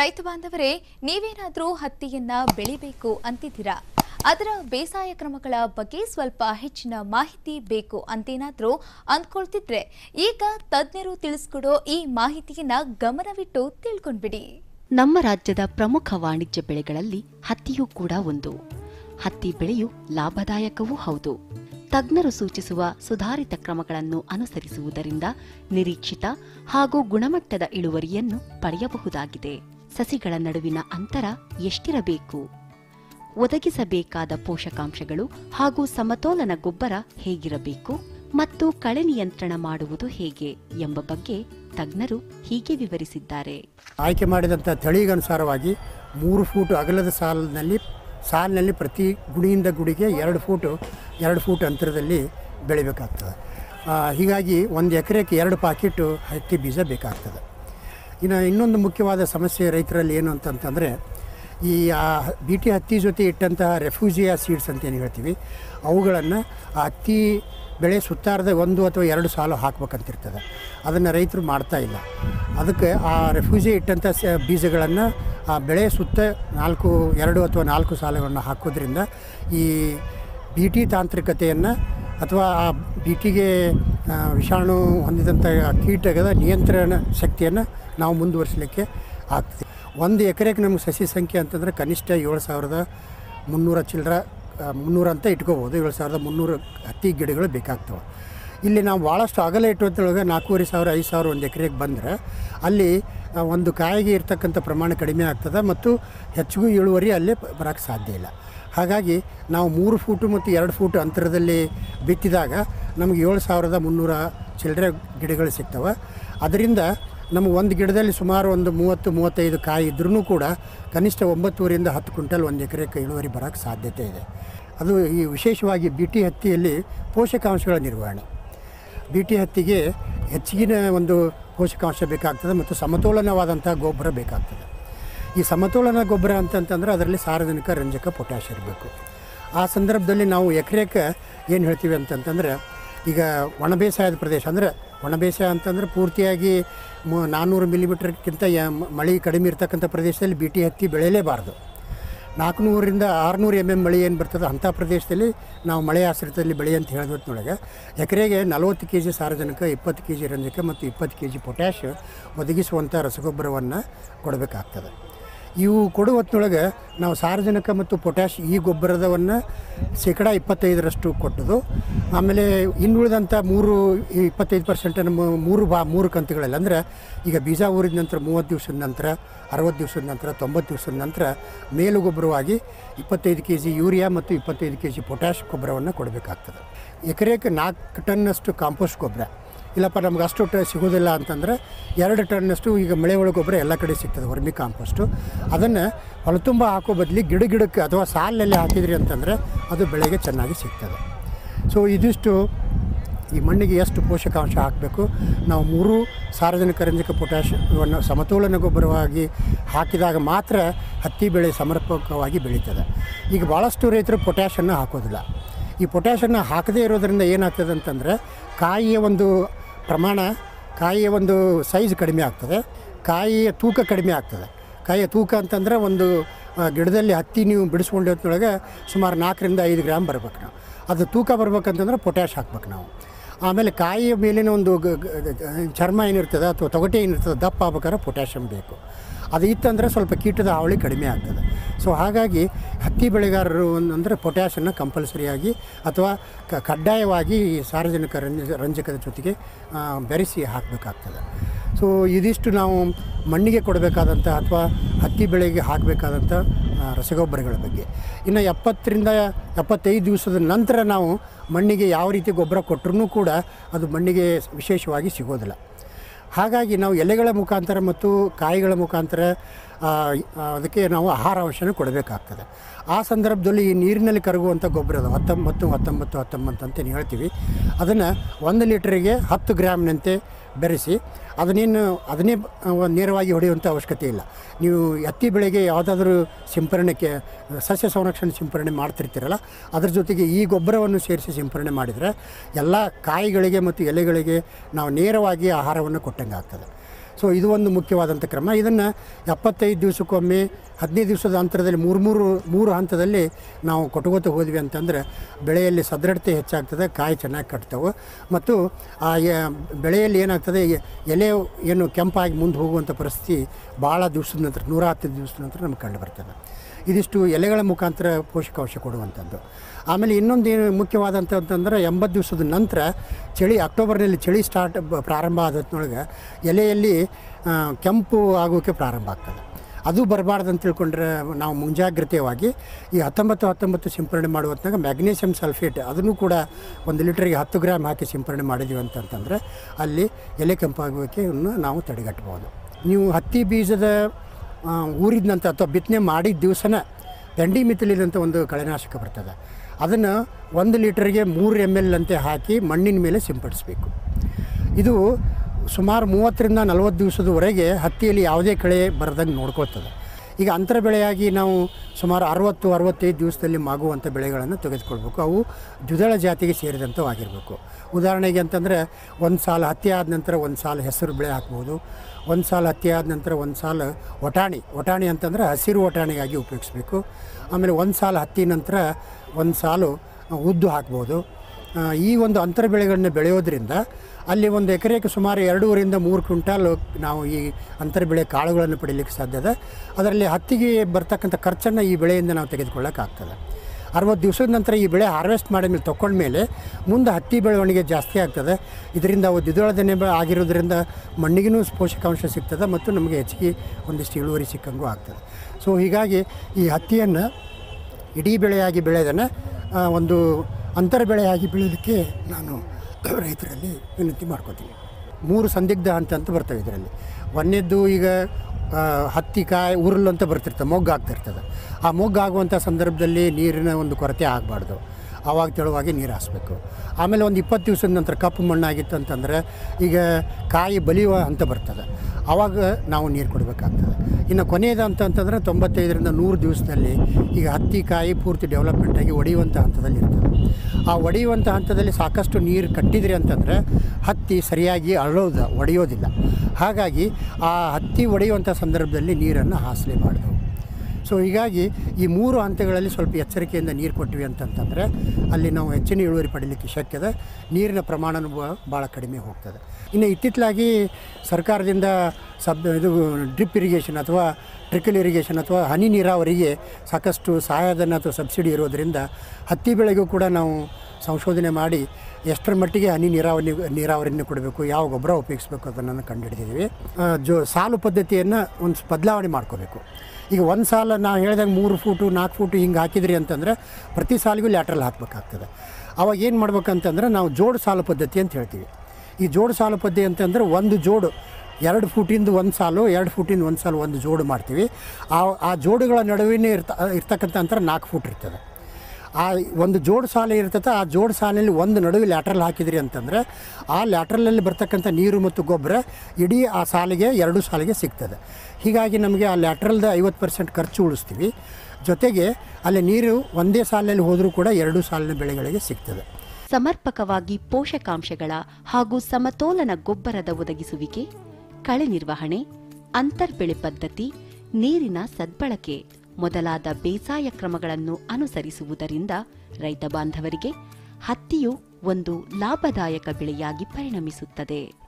ರೈತ ಬಾಂಧವರೇ, ನೀವೇನಾದರೂ ಹತ್ತಿಯನ್ನ ಬೆಳಿಬೇಕು ಅಂತಿದ್ದೀರಾ? ಅದರ ಬೇಸಾಯ ಕ್ರಮಗಳ ಬಗ್ಗೆ ಸ್ವಲ್ಪ ಹೆಚ್ಚಿನ ಮಾಹಿತಿ ಬೇಕು ಅಂತೇನಾದರೂ ಅಂದ್ಕೊಳ್ತಿದ್ರೆ ಈಗ ತಜ್ಞರು ತಿಳಿಸ್ಕೊಡೋ ಈ ಮಾಹಿತಿಯನ್ನ ಗಮನವಿಟ್ಟು ತಿಳ್ಕೊಂಡ್ಬಿಡಿ. ನಮ್ಮ ರಾಜ್ಯದ ಪ್ರಮುಖ ವಾಣಿಜ್ಯ ಬೆಳೆಗಳಲ್ಲಿ ಹತ್ತಿಯೂ ಕೂಡ ಒಂದು. ಹತ್ತಿ ಬೆಳೆಯು ಲಾಭದಾಯಕವೂ ಹೌದು. ತಜ್ಞರು ಸೂಚಿಸುವ ಸುಧಾರಿತ ಕ್ರಮಗಳನ್ನು ಅನುಸರಿಸುವುದರಿಂದ ನಿರೀಕ್ಷಿತ ಹಾಗೂ ಗುಣಮಟ್ಟದ ಇಳುವರಿಯನ್ನು ಪಡೆಯಬಹುದಾಗಿದೆ. ಸಸಿಗಳ ನಡುವಿನ ಅಂತರ ಎಷ್ಟಿರಬೇಕು? ಒದಗಿಸಬೇಕಾದ ಪೋಷಕಾಂಶಗಳು ಹಾಗೂ ಸಮತೋಲನ ಗೊಬ್ಬರ ಹೇಗಿರಬೇಕು ಮತ್ತು ಕಳೆ ನಿಯಂತ್ರಣ ಮಾಡುವುದು ಹೇಗೆ ಎಂಬ ಬಗ್ಗೆ ತಜ್ಞರು ಹೀಗೆ ವಿವರಿಸಿದ್ದಾರೆ. ಆಯ್ಕೆ ಮಾಡಿದಂಥ ತಳಿಗನುಸಾರವಾಗಿ ಮೂರು ಫೂಟ್ ಅಗಲದ ಸಾಲಿನಲ್ಲಿ ಸಾಲಿನಲ್ಲಿ ಪ್ರತಿ ಗುಡಿಯಿಂದ ಗುಡಿಗೆ ಎರಡು ಫೂಟು, ಎರಡು ಫೂಟ್ ಅಂತರದಲ್ಲಿ ಬೆಳಿಬೇಕಾಗ್ತದೆ. ಹೀಗಾಗಿ ಒಂದು ಎಕರೆಗೆ ಎರಡು ಪಾಕೆಟ್ ಹತ್ತಿ ಬೀಜ ಬೇಕಾಗ್ತದೆ. ಇನ್ನು ಇನ್ನೊಂದು ಮುಖ್ಯವಾದ ಸಮಸ್ಯೆ ರೈತರಲ್ಲಿ ಏನು ಅಂತಂತಂದರೆ, ಈ, ಆ ಟಿ ಹತ್ತಿ ಜೊತೆ ಇಟ್ಟಂತಹ ರೆಫ್ಯೂಜಿಯಾ ಸೀಡ್ಸ್ ಅಂತ ಏನು ಹೇಳ್ತೀವಿ, ಅವುಗಳನ್ನು ಆ ಹತ್ತಿ ಬೆಳೆ ಸುತ್ತಾರದ ಒಂದು ಅಥವಾ ಎರಡು ಸಾಲು ಹಾಕ್ಬೇಕಂತಿರ್ತದೆ. ಅದನ್ನು ರೈತರು ಮಾಡ್ತಾ ಇಲ್ಲ. ಅದಕ್ಕೆ ಆ ರೆಫ್ಯೂಜಿ ಇಟ್ಟಂಥ ಸ, ಬೀಜಗಳನ್ನು ಆ ಬೆಳೆ ಸುತ್ತ ನಾಲ್ಕು, ಎರಡು ಅಥವಾ ನಾಲ್ಕು ಸಾಲುಗಳನ್ನು ಹಾಕೋದ್ರಿಂದ ಈ ಬೀಟಿ ತಾಂತ್ರಿಕತೆಯನ್ನು ಅಥವಾ ಆ ಬಿ ಟಿಗೆ ವಿಷಾಣು ಹೊಂದಿದಂಥ ಕೀಟದ ನಿಯಂತ್ರಣ ಶಕ್ತಿಯನ್ನು ನಾವು ಮುಂದುವರಿಸಲಿಕ್ಕೆ ಆಗ್ತದೆ. ಒಂದು ಎಕರೆಗೆ ನಮಗೆ ಸಸಿ ಸಂಖ್ಯೆ ಅಂತಂದರೆ ಕನಿಷ್ಠ ಏಳು ಸಾವಿರದ ಮುನ್ನೂರ ಚಿಲ್ಲರ ಮುನ್ನೂರು ಅಂತ ಇಟ್ಕೋಬೋದು. ಏಳು ಸಾವಿರದ ಮುನ್ನೂರು ಹತ್ತಿ ಗಿಡಗಳು ಬೇಕಾಗ್ತವೆ. ಇಲ್ಲಿ ನಾವು ಭಾಳಷ್ಟು ಅಗಲ ಇಟ್ಟೊತ್ತೊಳಗೆ ನಾಲ್ಕೂವರೆ ಸಾವಿರ, ಐದು ಸಾವಿರ ಒಂದು ಎಕರೆಗೆ ಬಂದರೆ ಅಲ್ಲಿ ಒಂದು ಕಾಯಿಗೆ ಇರ್ತಕ್ಕಂಥ ಪ್ರಮಾಣ ಕಡಿಮೆ ಆಗ್ತದೆ ಮತ್ತು ಹೆಚ್ಚಿಗೂ ಇಳುವರಿ ಅಲ್ಲೇ ಬರೋಕ್ಕೆ ಸಾಧ್ಯ ಇಲ್ಲ. ಹಾಗಾಗಿ ನಾವು ಮೂರು ಫೂಟು ಮತ್ತು ಎರಡು ಫೂಟ್ ಅಂತರದಲ್ಲಿ ಬಿತ್ತಿದಾಗ ನಮಗೆ ಏಳು ಸಾವಿರದ ಮುನ್ನೂರ ಚಿಲ್ಲರೆ ಗಿಡಗಳು ಸಿಗ್ತವೆ. ಅದರಿಂದ ನಮಗೆ ಒಂದು ಗಿಡದಲ್ಲಿ ಸುಮಾರು ಒಂದು ಮೂವತ್ತು, ಮೂವತ್ತೈದು ಕಾಯಿ ಇದ್ರೂ ಕೂಡ ಕನಿಷ್ಠ ಒಂಬತ್ತೂರಿಂದ ಹತ್ತು ಕ್ವಿಂಟಲ್ ಒಂದು ಎಕರೆಗೆ ಇಳುವರಿ ಬರೋಕ್ಕೆ ಸಾಧ್ಯತೆ ಇದೆ. ಅದು ಈ ವಿಶೇಷವಾಗಿ ಬಿಟಿ ಹತ್ತಿಯಲ್ಲಿ ಪೋಷಕಾಂಶಗಳ ನಿರ್ವಹಣೆ. ಬಿಟಿ ಹತ್ತಿಗೆ ಹೆಚ್ಚಿನ ಒಂದು ಪೋಷಕಾಂಶ ಬೇಕಾಗ್ತದೆ ಮತ್ತು ಸಮತೋಲನವಾದಂಥ ಗೊಬ್ಬರ ಬೇಕಾಗ್ತದೆ. ಈ ಸಮತೋಲನ ಗೊಬ್ಬರ ಅಂತಂತಂದ್ರೆ ಅದರಲ್ಲಿ ಸಾರಜನಕ, ರಂಜಕ, ಪೊಟ್ಯಾಷ್ ಇರಬೇಕು. ಆ ಸಂದರ್ಭದಲ್ಲಿ ನಾವು ಎಕರೆಕ್ಕೆ ಏನು ಹೇಳ್ತೀವಿ ಅಂತಂತಂದ್ರೆ ಈಗ ಒಣ ಬೇಸಾಯದ ಪ್ರದೇಶ, ಅಂದರೆ ಒಣ ಬೇಸಾಯ ಅಂತಂದ್ರೆ ಪೂರ್ತಿಯಾಗಿ ಮು ನಾನ್ನೂರು ಮಿಲಿಮೀಟರ್ಗಿಂತ ಮಳೆ ಕಡಿಮೆ ಇರ್ತಕ್ಕಂಥ ಪ್ರದೇಶದಲ್ಲಿ ಬಿಟಿ ಹತ್ತಿ ಬೆಳೆಯಲೇಬಾರ್ದು. ನಾಲ್ಕುನೂರಿಂದ ಆರುನೂರು ಎಂ ಎಂ ಮಳೆ ಏನು ಬರ್ತದೆ ಅಂಥ ಪ್ರದೇಶದಲ್ಲಿ ನಾವು ಮಳೆ ಆಶ್ರಿತದಲ್ಲಿ ಬೆಳೆ ಅಂತ ಹೇಳಿದ್ನೊಳಗೆ ಎಕರೆಗೆ ನಲವತ್ತು ಕೆ ಜಿ ಸಾರಜನಕ, ಇಪ್ಪತ್ತು ಕೆ ಜಿ ರಂಜಕ ಮತ್ತು ಇಪ್ಪತ್ತು ಕೆ ಜಿ ಪೊಟ್ಯಾಷ್ ಒದಗಿಸುವಂಥ ರಸಗೊಬ್ಬರವನ್ನು ಕೊಡಬೇಕಾಗ್ತದೆ. ಇವು ಕೊಡುವ ಹೊತ್ತಿನೊಳಗೆ ನಾವು ಸಾರಜನಕ ಮತ್ತು ಪೊಟ್ಯಾಶ್ ಈ ಗೊಬ್ಬರದವನ್ನು ಶೇಕಡ ಇಪ್ಪತ್ತೈದರಷ್ಟು ಕೊಟ್ಟದು ಆಮೇಲೆ ಇನ್ನುಳಿದಂಥ ಮೂರು, ಇಪ್ಪತ್ತೈದು ಪರ್ಸೆಂಟ್ ನಮ್ಮ ಮೂರು ಬಾ, ಮೂರು ಕಂತುಗಳಲ್ಲಿ. ಅಂದರೆ ಈಗ ಬೀಜ ಊರಿದ ನಂತರ ಮೂವತ್ತು ದಿವಸದ ನಂತರ, ಅರವತ್ತು ದಿವಸದ ನಂತರ, ತೊಂಬತ್ತು ದಿವಸದ ನಂತರ ಮೇಲು ಗೊಬ್ಬರವಾಗಿ ಇಪ್ಪತ್ತೈದು ಕೆ ಜಿ ಯೂರಿಯಾ ಮತ್ತು ಇಪ್ಪತ್ತೈದು ಕೆ ಜಿ ಪೊಟ್ಯಾಶ್ ಗೊಬ್ಬರವನ್ನು ಕೊಡಬೇಕಾಗ್ತದೆ. ಎಕರೆಗೆ ನಾಲ್ಕು ಟನ್ನಷ್ಟು ಕಾಂಪೋಸ್ಟ್ ಗೊಬ್ಬರ. ಇಲ್ಲಪ್ಪ, ನಮ್ಗೆ ಅಷ್ಟು ಸಿಗೋದಿಲ್ಲ ಅಂತಂದರೆ ಎರಡು ಟನ್ನಷ್ಟು ಈಗ ಮಳೆ ಒಳ ಗೊಬ್ಬರ ಎಲ್ಲ ಕಡೆ ಸಿಗ್ತದೆ, ವರ್ಮಿ ಕಾಂಪೋಸ್ಟು. ಅದನ್ನು ಹೊಲತುಂಬ ಹಾಕೋ ಬದಲಿ ಗಿಡ ಗಿಡಕ್ಕೆ ಅಥವಾ ಸಾಲಿನಲ್ಲಿ ಹಾಕಿದ್ರಿ ಅಂತಂದರೆ ಅದು ಬೆಳೆಗೆ ಚೆನ್ನಾಗಿ ಸಿಗ್ತದೆ. ಸೊ, ಇದಿಷ್ಟು ಈ ಮಣ್ಣಿಗೆ ಎಷ್ಟು ಪೋಷಕಾಂಶ ಹಾಕಬೇಕು? ನಾವು ಮೂರು ಸಾರ್ವಜನಿಕ ರಂಜಕ ಪೊಟ್ಯಾಷನ್ನು ಸಮತೋಲನ ಗೊಬ್ಬರವಾಗಿ ಹಾಕಿದಾಗ ಮಾತ್ರ ಹತ್ತಿ ಬೆಳೆ ಸಮರ್ಪಕವಾಗಿ ಬೆಳೀತದೆ. ಈಗ ಭಾಳಷ್ಟು ರೈತರು ಪೊಟ್ಯಾಷನ್ನು ಹಾಕೋದಿಲ್ಲ. ಈ ಪೊಟ್ಯಾಷನ್ನು ಹಾಕದೇ ಇರೋದರಿಂದ ಏನಾಗ್ತದೆ ಅಂತಂದರೆ, ಕಾಯಿಯ ಒಂದು ಪ್ರಮಾಣ ಕಾಯಿಯ ಒಂದು ಸೈಜ್ ಕಡಿಮೆ ಆಗ್ತದೆ. ಕಾಯಿಯ ತೂಕ ಕಡಿಮೆ ಆಗ್ತದೆ. ಕಾಯಿಯ ತೂಕ ಅಂತಂದರೆ ಒಂದು ಗಿಡದಲ್ಲಿ ಹತ್ತಿ ನೀವು ಬಿಡಿಸ್ಕೊಂಡಿರೋದ್ರೊಳಗೆ ಸುಮಾರು ನಾಲ್ಕರಿಂದ ಐದು ಗ್ರಾಮ್ ಬರ್ಬೇಕು ನಾವು. ಅದು ತೂಕ ಬರ್ಬೇಕಂತಂದ್ರೆ ಪೊಟ್ಯಾಶ್ ಹಾಕ್ಬೇಕು ನಾವು. ಆಮೇಲೆ ಕಾಯಿಯ ಮೇಲಿನ ಒಂದು ಚರ್ಮ ಏನಿರ್ತದೆ ಅಥವಾ ತೊಗಟೆ ಏನಿರ್ತದೆ, ದಪ್ಪ ಆಗ್ಬೇಕಾದ್ರೆ ಪೊಟ್ಯಾಷಿಯಮ್ ಬೇಕು. ಅದು ಇತ್ತಂದರೆ ಸ್ವಲ್ಪ ಕೀಟದ ಹಾವಳಿ ಕಡಿಮೆ ಆಗ್ತದೆ. ಸೊ ಹಾಗಾಗಿ ಹತ್ತಿ ಬೆಳೆಗಾರರು ಅಂದರೆ ಪೊಟ್ಯಾಷನ್ನು ಕಂಪಲ್ಸರಿಯಾಗಿ ಅಥವಾ ಕಡ್ಡಾಯವಾಗಿ ಸಾರ್ವಜನಿಕ ರಂಜ, ರಂಜಕದ ಜೊತೆಗೆ ಬೆರೆಸಿ ಹಾಕಬೇಕಾಗ್ತದೆ. ಸೊ ಇದಿಷ್ಟು ನಾವು ಮಣ್ಣಿಗೆ ಕೊಡಬೇಕಾದಂಥ ಅಥವಾ ಹತ್ತಿ ಬೆಳೆಗೆ ಹಾಕಬೇಕಾದಂಥ ರಸಗೊಬ್ಬರಗಳ ಬಗ್ಗೆ. ಇನ್ನು ಎಪ್ಪತ್ತರಿಂದ ಎಪ್ಪತ್ತೈದು ದಿವಸದ ನಂತರ ನಾವು ಮಣ್ಣಿಗೆ ಯಾವ ರೀತಿ ಗೊಬ್ಬರ ಕೊಟ್ಟರೂ ಕೂಡ ಅದು ಮಣ್ಣಿಗೆ ವಿಶೇಷವಾಗಿ ಸಿಗೋದಿಲ್ಲ. ಹಾಗಾಗಿ ನಾವು ಎಲೆಗಳ ಮುಖಾಂತರ ಮತ್ತು ಕಾಯಿಗಳ ಮುಖಾಂತರ ಅದಕ್ಕೆ ನಾವು ಆಹಾರ ಅವಶ್ಯನೂ ಕೊಡಬೇಕಾಗ್ತದೆ. ಆ ಸಂದರ್ಭದಲ್ಲಿ ಈ ನೀರಿನಲ್ಲಿ ಕರಗುವಂಥ ಗೊಬ್ಬರ ಅದು ಹತ್ತೊಂಬತ್ತು ಹತ್ತೊಂಬತ್ತು ಹತ್ತೊಂಬತ್ತು ಅಂತ ಹೇಳ್ತೀವಿ. ಅದನ್ನು ಒಂದು ಲೀಟ್ರಿಗೆ ಹತ್ತು ಗ್ರಾಮ್ನಂತೆ ಬೆರೆಸಿ ಅದನ್ನೇನು, ಅದನ್ನೇ ನೇರವಾಗಿ ಹೊಡೆಯುವಂಥ ಅವಶ್ಯಕತೆ ಇಲ್ಲ. ನೀವು ಎತ್ತಿ ಬೆಳೆಗೆ ಯಾವುದಾದ್ರೂ ಸಿಂಪರಣೆಗೆ, ಸಸ್ಯ ಸಂರಕ್ಷಣೆ ಸಿಂಪರಣೆ ಮಾಡ್ತಿರ್ತೀರಲ್ಲ, ಅದ್ರ ಜೊತೆಗೆ ಈ ಗೊಬ್ಬರವನ್ನು ಸೇರಿಸಿ ಸಿಂಪರಣೆ ಮಾಡಿದರೆ ಎಲ್ಲ ಕಾಯಿಗಳಿಗೆ ಮತ್ತು ಎಲೆಗಳಿಗೆ ನಾವು ನೇರವಾಗಿ ಆಹಾರವನ್ನು ಕೊಟ್ಟಂಗೆ ಆಗ್ತದೆ ಸೊ ಇದು ಒಂದು ಮುಖ್ಯವಾದಂಥ ಕ್ರಮ. ಇದನ್ನು ಎಪ್ಪತ್ತೈದು ದಿವಸಕ್ಕೊಮ್ಮೆ ಹದಿನೈದು ದಿವಸದ ಅಂತರದಲ್ಲಿ ಮೂರು ಮೂರು ಮೂರು ಹಂತದಲ್ಲಿ ನಾವು ಕೊಟ್ಕೋತ ಹೋದ್ವಿ ಅಂತಂದರೆ ಬೆಳೆಯಲ್ಲಿ ಸದೃಢತೆ ಹೆಚ್ಚಾಗ್ತದೆ, ಕಾಯಿ ಚೆನ್ನಾಗಿ ಕಟ್ತವೆ. ಮತ್ತು ಆ ಬೆಳೆಯಲ್ಲಿ ಏನಾಗ್ತದೆ ಎಲೆ ಏನು ಕೆಂಪಾಗಿ ಮುಂದೆ ಹೋಗುವಂಥ ಪರಿಸ್ಥಿತಿ ಭಾಳ ದಿವಸದ ನಂತರ ನೂರ ಹತ್ತು ದಿವಸದ ನಂತರ ನಮ್ಗೆ ಕಂಡು ಬರ್ತದೆ. ಇದಿಷ್ಟು ಎಲೆಗಳ ಮುಖಾಂತರ ಪೋಷಕಾಂಶ ಕೊಡುವಂಥದ್ದು. ಆಮೇಲೆ ಇನ್ನೊಂದು ಏನು ಮುಖ್ಯವಾದಂಥ ಅಂತಂದರೆ ಎಂಬತ್ತು ದಿವಸದ ನಂತರ ಚಳಿ, ಅಕ್ಟೋಬರ್ನಲ್ಲಿ ಚಳಿ ಸ್ಟಾರ್ಟ್ ಪ್ರಾರಂಭ ಆದತ್ನೊಳಗೆ ಎಲೆಯಲ್ಲಿ ಕೆಂಪು ಆಗೋಕ್ಕೆ ಪ್ರಾರಂಭ ಆಗ್ತದೆ. ಅದು ಬರಬಾರ್ದು ಅಂತ ತಿಳ್ಕೊಂಡ್ರೆ ನಾವು ಮುಂಜಾಗ್ರತೆಯಾಗಿ ಈ ಹತ್ತೊಂಬತ್ತು ಹತ್ತೊಂಬತ್ತು ಸಿಂಪರಣೆ ಮಾಡುವತ್ನಾಗ ಮ್ಯಾಗ್ನೀಷಿಯಂ ಸಲ್ಫೇಟ್ ಅದನ್ನು ಕೂಡ ಒಂದು ಲೀಟ್ರಿಗೆ ಹತ್ತು ಗ್ರಾಮ್ ಹಾಕಿ ಸಿಂಪರಣೆ ಮಾಡಿದ್ದೀವಿ ಅಂತಂತಂದರೆ ಅಲ್ಲಿ ಎಲೆ ಕೆಂಪಾಗುವಿಕೆಯನ್ನು ನಾವು ತಡೆಗಟ್ಟಬಹುದು. ನೀವು ಹತ್ತಿ ಬೀಜದ ಆ, ಊರಿದ ನಂತರ ಅಥವಾ ಬಿತ್ತನೆ ಮಾಡಿದ ದಿವಸನ ದಂಡಿ ಮಿತಿಲಿದಂಥ ಒಂದು ಕಳೆನಾಶಕ ಬರ್ತದೆ. ಅದನ್ನು ಒಂದು ಲೀಟರ್ಗೆ ಮೂರು ಎಂ ಎಲ್ ಅಂತೆ ಹಾಕಿ ಮಣ್ಣಿನ ಮೇಲೆ ಸಿಂಪಡಿಸಬೇಕು. ಇದು ಸುಮಾರು ಮೂವತ್ತರಿಂದ ನಲವತ್ತು ದಿವಸದವರೆಗೆ ಹತ್ತಿಯಲ್ಲಿ ಯಾವುದೇ ಕಳೆ ಬರದಂಗೆ ನೋಡ್ಕೊಳ್ತದೆ. ಈಗ ಅಂತರ ಬೆಳೆಯಾಗಿ ನಾವು ಸುಮಾರು ಅರವತ್ತು ಅರವತ್ತೈದು ದಿವಸದಲ್ಲಿ ಮಾಗುವಂಥ ಬೆಳೆಗಳನ್ನು ತೆಗೆದುಕೊಳ್ಬೇಕು. ಅವು ದ್ವಿದಳ ಜಾತಿಗೆ ಸೇರಿದಂಥವು ಆಗಿರಬೇಕು ಉದಾಹರಣೆಗೆ ಅಂತಂದರೆ ಒಂದು ಸಾಲ ಹತ್ತಿ ಆದ ನಂತರ ಒಂದು ಸಾಲ ಹೆಸರು ಬೆಳೆ ಹಾಕ್ಬೋದು, ಒಂದು ಸಾಲ ಹತ್ತಿ ಆದ ನಂತರ ಒಂದು ಸಾಲ ಒಟಾಣಿ ಒಟಾಣಿ ಅಂತಂದರೆ ಹಸಿರು ಒಟಾಣಿಗಾಗಿ ಉಪಯೋಗಿಸ್ಬೇಕು. ಆಮೇಲೆ ಒಂದು ಸಾಲ ಹತ್ತಿ ನಂತರ ಒಂದು ಸಾಲು ಉದ್ದು ಹಾಕ್ಬೋದು. ಈ ಒಂದು ಅಂತರ ಬೆಳೆಗಳನ್ನ ಬೆಳೆಯೋದ್ರಿಂದ ಅಲ್ಲಿ ಒಂದು ಎಕರೆಗೆ ಸುಮಾರು ಎರಡೂವರಿಂದ ಮೂರು ಕ್ವಿಂಟಾಲ್ ನಾವು ಈ ಅಂತರ ಬೆಳೆ ಕಾಳುಗಳನ್ನು ಪಡೀಲಿಕ್ಕೆ ಸಾಧ್ಯದ ಅದರಲ್ಲಿ ಹತ್ತಿಗೆ ಬರ್ತಕ್ಕಂಥ ಖರ್ಚನ್ನು ಈ ಬೆಳೆಯಿಂದ ನಾವು ತೆಗೆದುಕೊಳ್ಳೋಕ್ಕಾಗ್ತದೆ. ಅರವತ್ತು ದಿವಸದ ನಂತರ ಈ ಬೆಳೆ ಹಾರ್ವೆಸ್ಟ್ ಮಾಡಿದ್ಮೇಲೆ ತೊಗೊಂಡ್ಮೇಲೆ ಮುಂದೆ ಹತ್ತಿ ಬೆಳವಣಿಗೆ ಜಾಸ್ತಿ ಆಗ್ತದೆ. ಇದರಿಂದ ಅವು ದ್ವಿದಳದನೆ ಧಾನ್ಯ ಆಗಿರೋದ್ರಿಂದ ಮಣ್ಣಿಗೂ ಪೋಷಕಾಂಶ ಸಿಗ್ತದೆ ಮತ್ತು ನಮಗೆ ಹೆಚ್ಚಿಗೆ ಒಂದಿಷ್ಟು ಇಳುವರಿ ಸಿಕ್ಕಂಗೂ ಆಗ್ತದೆ. ಸೊ ಹೀಗಾಗಿ ಈ ಹತ್ತಿಯನ್ನು ಇಡೀ ಬೆಳೆಯಾಗಿ ಬೆಳೆಯೋದನ್ನು ಒಂದು ಅಂತರ ಬೆಳೆಯಾಗಿ ಬೆಳೆಯೋದಕ್ಕೆ ನಾನು ರೈತರಲ್ಲಿ ವಿನಂತಿ ಮಾಡ್ಕೋತೀನಿ. ಮೂರು ಸಂದಿಗ್ಧ ಹಂತ ಅಂತ ಬರ್ತವೆ ಇದರಲ್ಲಿ. ಒಂದನೇದ್ದು ಈಗ ಹತ್ತಿ ಕಾಯಿ ಉರುಳು ಅಂತ ಬರ್ತಿರ್ತದೆ ಮೊಗ್ಗಾಗ್ತಿರ್ತದೆ ಆ ಮೊಗ್ಗಾಗುವಂಥ ಸಂದರ್ಭದಲ್ಲಿ ನೀರಿನ ಒಂದು ಕೊರತೆ ಆಗಬಾರ್ದು. ಆವಾಗ ತೆಳುವಾಗಿ ನೀರು ಹಾಸ್ಬೇಕು. ಆಮೇಲೆ ಒಂದು ಇಪ್ಪತ್ತು ದಿವಸದ ನಂತರ ಕಪ್ಪು ಮಣ್ಣಾಗಿತ್ತು ಅಂತಂದರೆ ಈಗ ಕಾಯಿ ಬಲಿಯುವ ಅಂತ ಬರ್ತದೆ. ಆವಾಗ ನಾವು ನೀರು ಕೊಡಬೇಕಾಗ್ತದೆ. ಇನ್ನು ಕೊನೆಯದು ಅಂತ ಅಂತಂದರೆ ತೊಂಬತ್ತೈದರಿಂದ ನೂರು ದಿವಸದಲ್ಲಿ ಈಗ ಹತ್ತಿ ಕಾಯಿ ಪೂರ್ತಿ ಡೆವಲಪ್ಮೆಂಟಾಗಿ ಒಡೆಯುವಂಥ ಹಂತದಲ್ಲಿ ಇರ್ತದೆ. ಆ ಒಡೆಯುವಂಥ ಹಂತದಲ್ಲಿ ಸಾಕಷ್ಟು ನೀರು ಕಟ್ಟಿದ್ರಿ ಅಂತಂದರೆ ಹತ್ತಿ ಸರಿಯಾಗಿ ಅಳೋದು ಒಡೆಯೋದಿಲ್ಲ. ಹಾಗಾಗಿ ಆ ಹತ್ತಿ ಒಡೆಯುವಂಥ ಸಂದರ್ಭದಲ್ಲಿ ನೀರನ್ನು ಹಾಸಲೇಬಾರ್ದು ಸೊ ಹೀಗಾಗಿ ಈ ಮೂರು ಹಂತಗಳಲ್ಲಿ ಸ್ವಲ್ಪ ಎಚ್ಚರಿಕೆಯಿಂದ ನೀರು ಕೊಟ್ಟಿವಿ ಅಂತಂತಂದರೆ, ಅಲ್ಲಿ ನಾವು ಹೆಚ್ಚಿನ ಇಳುವರಿ ಪಡೀಲಿಕ್ಕೆ ಶಕ್ಯದ ನೀರಿನ ಪ್ರಮಾಣನೂ ಭಾಳ ಕಡಿಮೆ ಹೋಗ್ತದೆ. ಇನ್ನು ಇತ್ತಿತ್ತಲಾಗಿ ಸರ್ಕಾರದಿಂದ ಸಬ್, ಇದು ಡ್ರಿಪ್ ಇರಿಗೇಷನ್ ಅಥವಾ ಟ್ರಿಕಲ್ ಇರಿಗೇಷನ್ ಅಥವಾ ಹನಿ ನೀರಾವರಿಗೆ ಸಾಕಷ್ಟು ಸಹಾಯಧನ ಅಥವಾ ಸಬ್ಸಿಡಿ ಇರೋದರಿಂದ ಹತ್ತಿ ಬೆಳೆಗೂ ಕೂಡ ನಾವು ಸಂಶೋಧನೆ ಮಾಡಿ ಎಷ್ಟರ ಮಟ್ಟಿಗೆ ಹನಿ ನೀರಾವರಿ ನೀರಾವರಿಯನ್ನು ಕೊಡಬೇಕು, ಯಾವ ಗೊಬ್ಬರ ಉಪಯೋಗಿಸ್ಬೇಕು ಅದನ್ನು ಕಂಡುಹಿಡಿದಿದ್ದೀವಿ. ಹಿಡಿದಿದ್ದೀವಿ ಜೋ, ಸಾಲು ಪದ್ಧತಿಯನ್ನು ಒಂದು ಬದಲಾವಣೆ ಮಾಡ್ಕೋಬೇಕು. ಈಗ ಒಂದು ಸಾಲ ನಾವು ಹೇಳಿದಾಗ ಮೂರು ಫೂಟು, ನಾಲ್ಕು ಫೂಟು ಹಿಂಗೆ ಹಾಕಿದ್ರಿ ಅಂತಂದರೆ ಪ್ರತಿ ಸಾಲಿಗೂ ಲ್ಯಾಟ್ರಲ್ ಹಾಕಬೇಕಾಗ್ತದೆ. ಅವಾಗ ಏನು ಮಾಡ್ಬೇಕಂತಂದ್ರೆ ನಾವು ಜೋಡು ಸಾಲು ಪದ್ಧತಿ ಅಂತ ಹೇಳ್ತೀವಿ. ಈ ಜೋಡು ಸಾಲು ಪದ್ಧತಿ ಅಂತಂದರೆ ಒಂದು ಜೋಡು ಎರಡು ಫೂಟಿಂದ ಒಂದು ಸಾಲು, ಎರಡು ಫೂಟಿಂದ ಒಂದು ಸಾಲು ಒಂದು ಜೋಡು ಮಾಡ್ತೀವಿ. ಆ ಆ ಜೋಡುಗಳ ನಡುವಿನೇ ಇರ್ತ, ಇರ್ತಕ್ಕಂಥ ಅಂತರ ನಾಲ್ಕು ಫೂಟ್ ಇರ್ತದೆ. ಆ ಒಂದು ಜೋಡು ಸಾಲೆ ಇರ್ತೈತೆ, ಆ ಜೋಡು ಸಾಲಿನಲ್ಲಿ ಒಂದು ನಡುವೆ ಲ್ಯಾಟ್ರಲ್ ಹಾಕಿದ್ರಿ ಅಂತಂದರೆ, ಆ ಲ್ಯಾಟ್ರಲಲ್ಲಿ ಬರ್ತಕ್ಕಂಥ ನೀರು ಮತ್ತು ಗೊಬ್ಬರ ಇಡೀ ಆ ಸಾಲಿಗೆ, ಎರಡು ಸಾಲಿಗೆ ಸಿಗ್ತದೆ. ಹೀಗಾಗಿ ನಮಗೆ ಆ ಲ್ಯಾಟ್ರಲ್ದ ಐವತ್ತು ಪರ್ಸೆಂಟ್ ಖರ್ಚು ಉಳಿಸ್ತೀವಿ. ಜೊತೆಗೆ ಅಲ್ಲಿ ನೀರು ಒಂದೇ ಸಾಲಿನಲ್ಲಿ ಹೋದರೂ ಕೂಡ ಎರಡು ಸಾಲಿನ ಬೆಳೆಗಳಿಗೆ ಸಿಗ್ತದೆ. ಸಮರ್ಪಕವಾಗಿ ಪೋಷಕಾಂಶಗಳ ಹಾಗೂ ಸಮತೋಲನ ಗೊಬ್ಬರದ ಒದಗಿಸುವಿಕೆ, ಕಳೆ ನಿರ್ವಹಣೆ, ಅಂತರ್ಬೆಳೆ ಪದ್ಧತಿ, ನೀರಿನ ಸದ್ಬಳಕೆ. ಮೊದಲಾದ ಬೇಸಾಯ ಕ್ರಮಗಳನ್ನು ಅನುಸರಿಸುವುದರಿಂದ ರೈತ ಬಾಂಧವರಿಗೆ ಹತ್ತಿಯು ಒಂದು ಲಾಭದಾಯಕ ಬೆಳೆಯಾಗಿ ಪರಿಣಮಿಸುತ್ತದೆ.